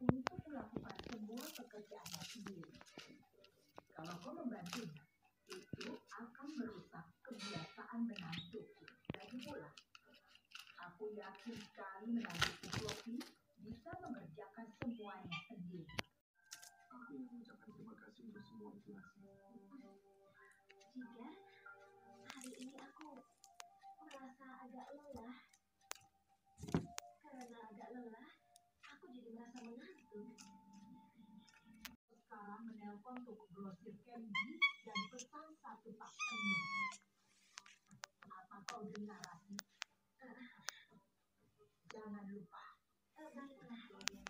untuk melakukan semua pekerjaannya sendiri. Kalau kau membantunya, itu akan merusak kebiasaan menantu. Lagi pula, aku yakin sekali menantu Floppy bisa mengerjakan semuanya sendiri. Aku ingin mengucapkan terima kasih untuk semua informasi. Sekarang menelpon untuk grosir Candy dan pesan satu pak penuh. Apa kau dengar, lagi eh, Jangan lupa. Baiklah.